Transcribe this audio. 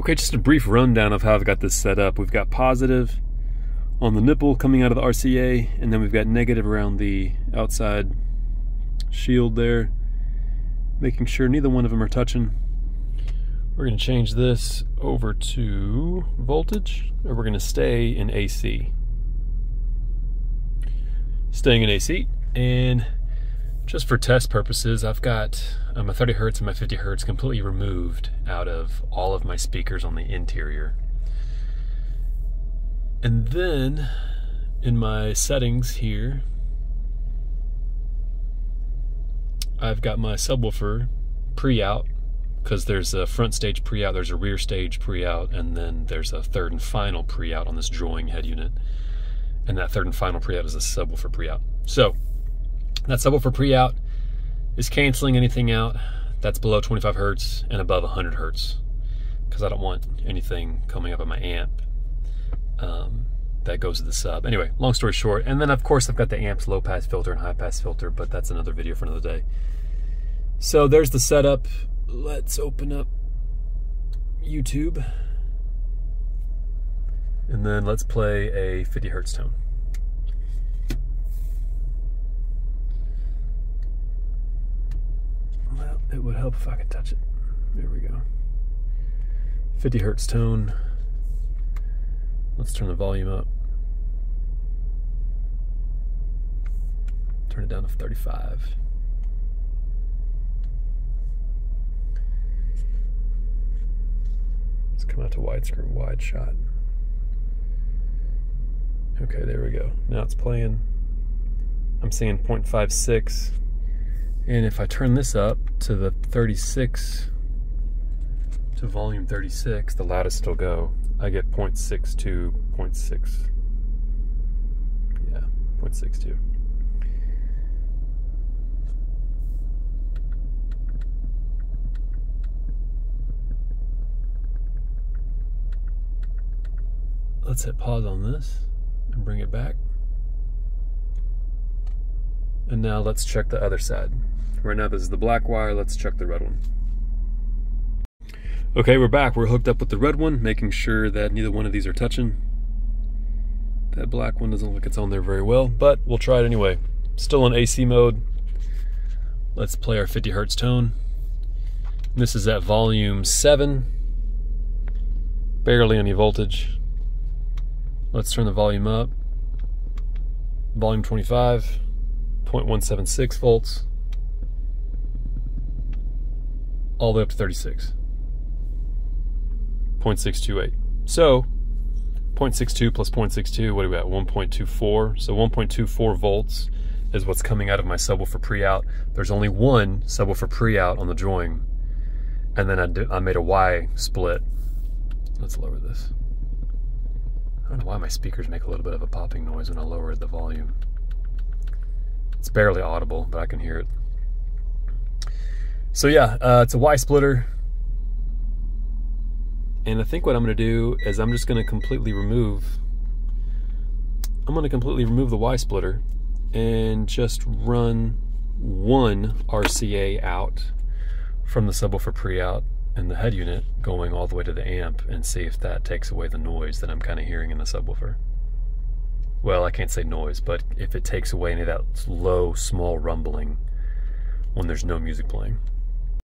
Okay, just a brief rundown of how I've got this set up. We've got positive on the nipple coming out of the RCA, and then we've got negative around the outside shield there, making sure neither one of them are touching. We're going to change this over to voltage, or we're going to stay in AC. Staying in AC, and just for test purposes, I've got uh, my 30 hertz and my 50 hertz completely removed out of all of my speakers on the interior. And then in my settings here, I've got my subwoofer pre-out because there's a front stage pre-out, there's a rear stage pre-out, and then there's a third and final pre-out on this Joying head unit. And that third and final pre-out is a subwoofer pre-out. So that subwoofer pre-out is canceling anything out that's below 25 hertz and above 100 hertz because I don't want anything coming up on my amp um, that goes to the sub. Anyway, long story short, and then of course I've got the amps low pass filter and high pass filter, but that's another video for another day. So there's the setup. Let's open up YouTube. And then let's play a 50 hertz tone. It would help if I could touch it. There we go. 50 hertz tone. Let's turn the volume up. Turn it down to 35. Let's come out to widescreen, wide shot. Okay, there we go. Now it's playing. I'm seeing 0.56. And if I turn this up to the 36, to volume 36, the loudest it'll go, I get 0.62, 0.6. Yeah, 0.62. Let's hit pause on this and bring it back. And now let's check the other side. Right now this is the black wire, let's check the red one. Okay, we're back. We're hooked up with the red one, making sure that neither one of these are touching. That black one doesn't look like it's on there very well, but we'll try it anyway. Still in AC mode. Let's play our 50 hertz tone. This is at volume 7. Barely any voltage. Let's turn the volume up. Volume 25, 0.176 volts. all the way up to 36. 0.628. So 0.62 plus 0.62, what do we at? 1.24. So 1.24 volts is what's coming out of my subwoofer pre-out. There's only one subwoofer pre-out on the Joying. And then I, I made a Y split. Let's lower this. I don't know why my speakers make a little bit of a popping noise when I lower the volume. It's barely audible, but I can hear it. So yeah, uh, it's a Y splitter. And I think what I'm gonna do is I'm just gonna completely remove, I'm gonna completely remove the Y splitter and just run one RCA out from the subwoofer pre-out and the head unit going all the way to the amp and see if that takes away the noise that I'm kind of hearing in the subwoofer. Well, I can't say noise, but if it takes away any of that low, small rumbling when there's no music playing.